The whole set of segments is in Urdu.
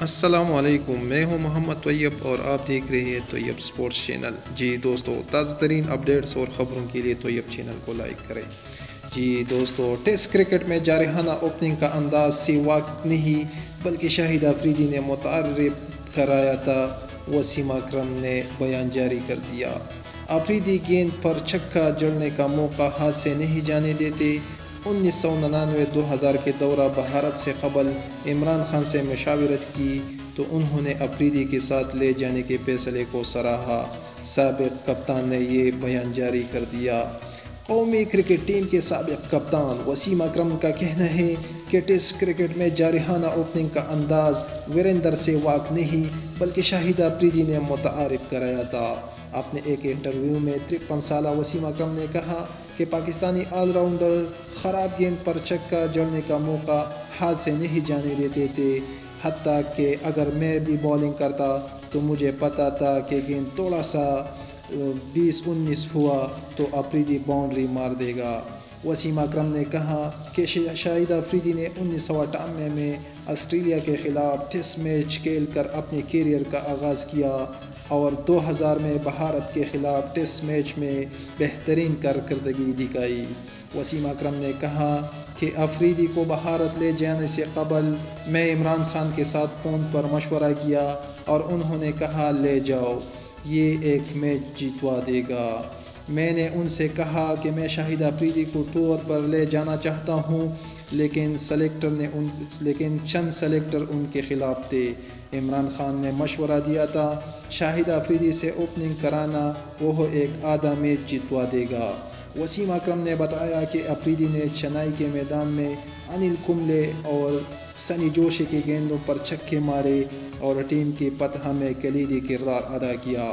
السلام علیکم، میں ہوں محمد طیب اور آپ دیکھ رہے ہیں طیب سپورٹس چینل۔ جی دوستو، تازہ ترین اپڈیٹس اور خبروں کے لیے طیب چینل کو لائک کریں۔ جی دوستو، ٹیسٹ کرکٹ میں جارحانہ اوپننگ کا انداز سے واقع نہیں، بلکہ شاہد آفریدی نے متعارف کرایا تھا۔ وسیم اکرم نے بیان جاری کر دیا۔ آفریدی گیند پر چھکا جڑنے کا موقع ہاتھ سے نہیں جانے دیتے۔ انیس سو ننانوے دو ہزار کے دورہ بھارت سے قبل عمران خان سے مشاورت کی تو انہوں نے افریدی کے ساتھ لے جانے کے فیصلے کو سراہا۔ سابق کپتان نے یہ بیان جاری کر دیا۔ قومی کرکٹ ٹیم کے سابق کپتان وسیم اکرم کا کہنا ہے کہ ٹیسٹ کرکٹ میں جارحانہ اوپننگ کا انداز وریندر سے واقع نہیں، بلکہ شاہد افریدی نے متعارف کرایا تھا۔ اپنے ایک انٹرویو میں ترپن سالہ وسیم اکرم نے کہا کہ پاکستانی آل راؤنڈر خراب گیند پر چکا جڑنے کا موقع ہاتھ سے نہیں جانے دیتے تھے۔ حتیٰ کہ اگر میں بھی بالنگ کرتا تو مجھے پتا تھا کہ گیند تھوڑا سا بیس انیس ہوا تو افریدی باؤنڈری مار دے گا۔ وسیم اکرم نے کہا کہ شاہد افریدی نے انیس سو اٹھانوے میں آسٹریلیا کے خلاف ٹیسٹ میچ کھیل کر اپنے کیریئر کا آغاز کیا اور دو ہزار میں بھارت کے خلاف ٹیسٹ میچ میں بہترین کارکردگی دکھائی۔ وسیم اکرم نے کہا کہ افریدی کو بھارت لے جانے سے قبل میں عمران خان کے ساتھ فون پر مشورہ کیا اور انہوں نے کہا، لے جاؤ، یہ ایک میچ جیتوا دے گا۔ میں نے ان سے کہا کہ میں شاہد افریدی کو ٹور پر لے جانا چاہتا ہوں، لیکن سلیکٹر نے ان لیکن چند سلیکٹر ان کے خلاف تھے۔ عمران خان نے مشورہ دیا تھا شاہد آفریدی سے اوپننگ کرانا وہ ایک آدھا میچ جتوا دے گا۔ وسیم اکرم نے بتایا کہ افریدی نے چنائی کے میدان میں انل کملے اور سنی جوشی کی گیندوں پر چھکے مارے اور ٹیم کی فتح میں کلیدی کردار ادا کیا۔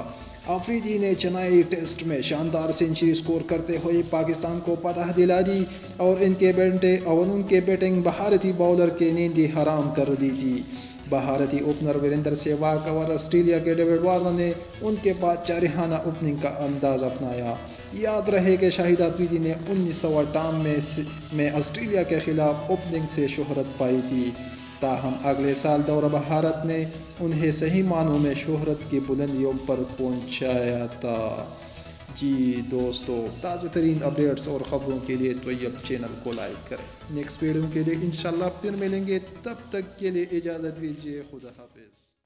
آفریدی نے چنائی ٹیسٹ میں شاندار سینچری سکور کرتے ہوئے پاکستان کو پتہ دلا دی اور ان کے بیٹے اور ان کے بیٹنگ بھارتی باؤلر کے نیندی حرام کر دی تھی۔ بھارتی اوپنر وریندر سہواگ اور آسٹریلیا کے ڈیوڈ وارنر نے ان کے بعد چارحانہ اوپننگ کا انداز اپنایا۔ یاد رہے کہ شاہد آفریدی نے انیس سو اٹھانوے میں آسٹریلیا کے خلاف اوپننگ سے شہرت پائی تھی۔ تاہم اگلے سال دور بھارت نے انہیں صحیح معنوں میں شہرت کی بلندیوں پر پہنچایا تھا۔ جی دوستو، تازہ ترین اپڈیٹس اور خبروں کے لیے طیب چینل کو لائک کریں۔ نیکسٹ ویڈیو کے لیے انشاءاللہ پھر ملیں گے۔ تب تک کے لیے اجازت دیجیے خدا حافظ۔